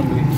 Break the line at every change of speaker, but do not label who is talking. Lovely.